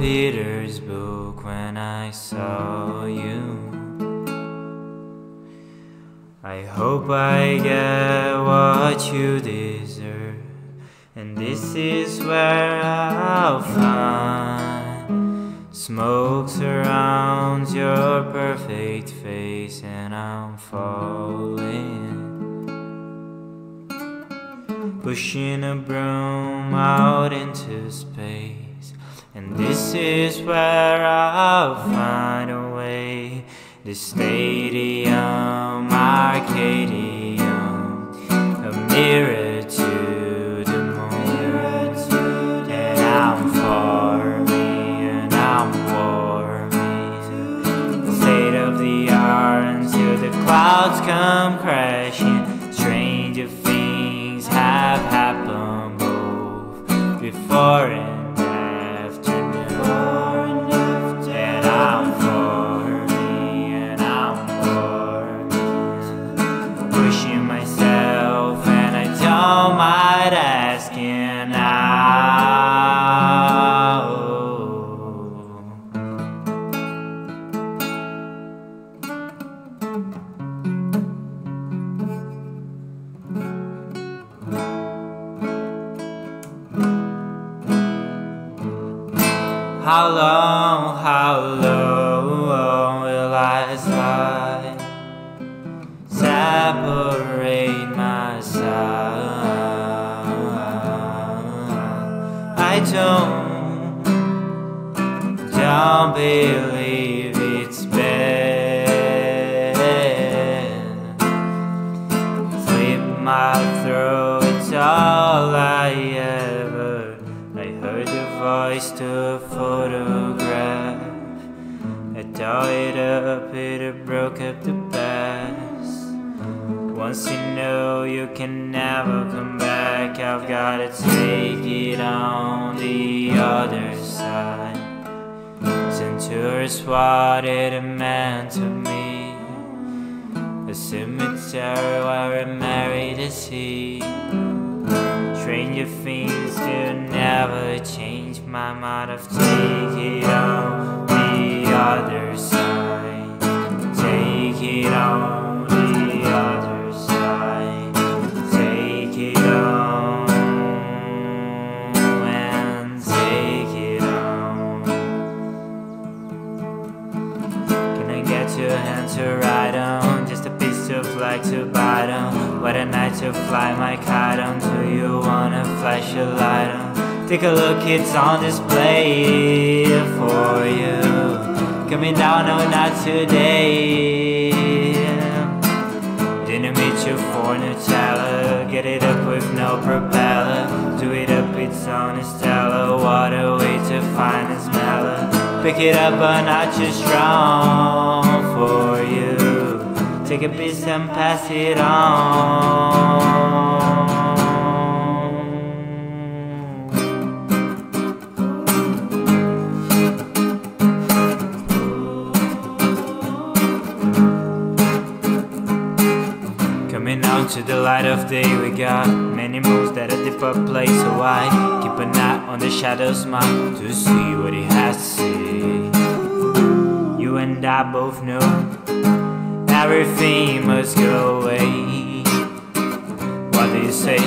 Petersburg when I saw you. I hope I get what you deserve, and this is where I'll find smoke surrounds your perfect face, and I'm falling. Pushing a broom out into space, and this is where I'll find a way. The stadium, Arcadium, a mirror to the moon, and I'm for me, and I'm warming. The state of the art until the clouds come crashing. Before and afternoon. And I'm for me, and I'm. Pushing myself, and I don't mind asking How long, how long will I slide? Separate myself. I don't, don't believe Once you know you can never come back, I've gotta take it on the other side. Centuries, what it meant to me. A cemetery where I married a sea. Stranger things do never change my mind. I've taken it on the other side. Take it on hand to ride on? Just a piece of flag to bite on. What a night to fly my kite on. Do you wanna flash a light on? Take a look, it's on display for you. Coming down, no, not today. Didn't meet you fortune teller. Get it up with no propeller. Do it up, it's on a Stella. What a way to find a smeller. Pick it up a notch is strong for you. Take a piece and pass it on. Coming out to the light of day, we got moves that a deeper place. So I keep an eye on the shadows, smile to see what he has to say. You and I both know everything must go away. What do you say?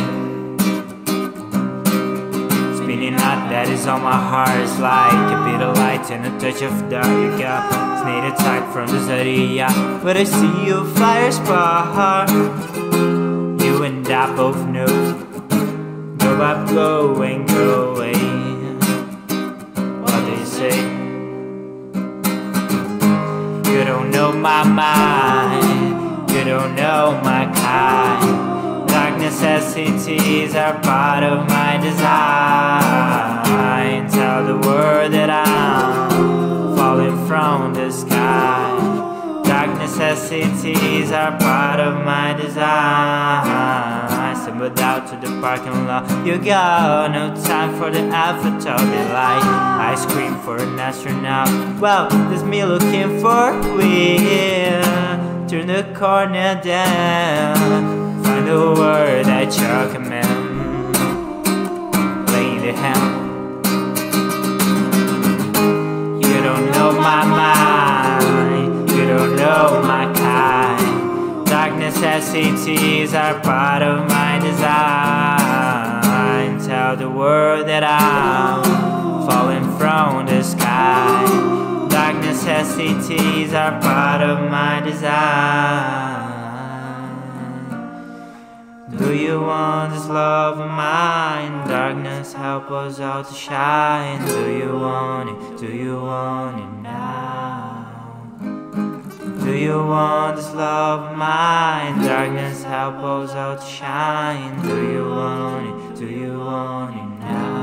Spinning out, that is on my heart. It's like a bit of light and a touch of dark. You got snake attack from the zodiac, but I see your fire spark. And I both know. Go up, go and go away. What do you say? You don't know my mind, you don't know my kind. Dark necessities are part of my design. Tell the world that I'm falling from the sky. Dark necessities are part of my design. I out to the parking lot. You got no time for the avatar light. I scream for an astronaut. Well, there's me looking for will. Turn the corner down. Find the word chuck a man. Play the hand. You don't know my mind, you don't know my kind. Dark necessities are part of my design. Tell the world that I'm falling from the sky. Dark necessities are part of my design. Do you want this love of mine? Darkness, help us all to shine. Do you want it? Do you want it now? Do you want this love of mine? Darkness, help us all to shine. Do you want it? Do you want it now?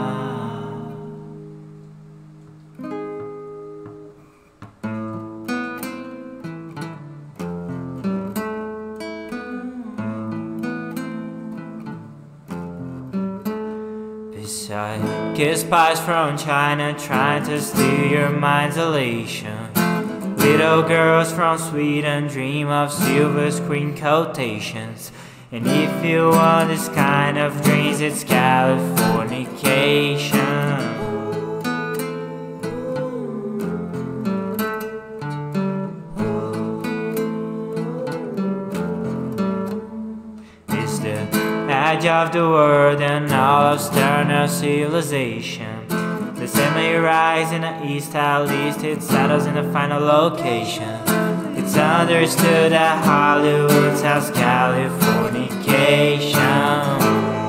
Beside kiss pies from China trying to steal your mind's elation. Little girls from Sweden dream of silver screen quotations. And if you want this kind of dreams, it's Californication. It's the edge of the world and all of sterner civilization. Semi rise in the east, at least it settles in the final location. It's understood that Hollywood has Californication.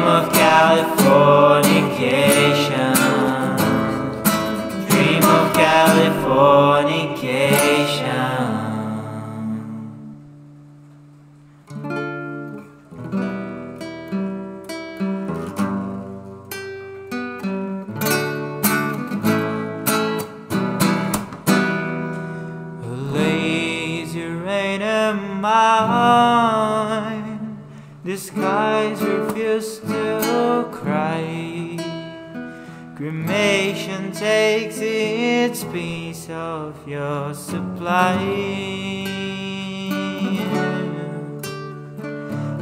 Dream of Californication. Piece of your supply.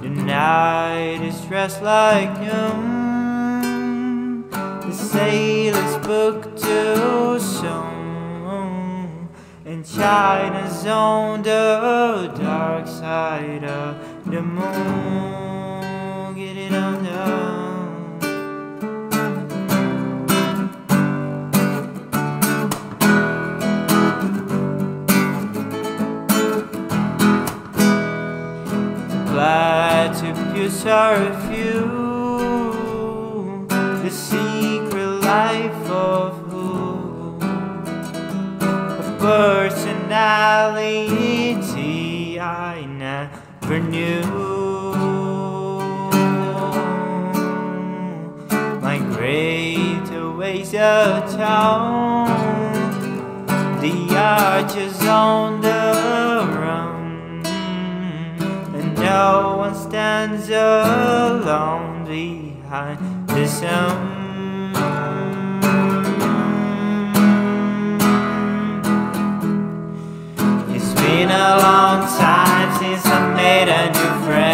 The night is dressed like noon. The sailors book too soon. And China's on the dark side of the moon. Get it on down. A few. The secret life of who? A personality I never knew. My great waste of town, the arches on the no one stands alone behind the sun. It's been a long time since I made a new friend.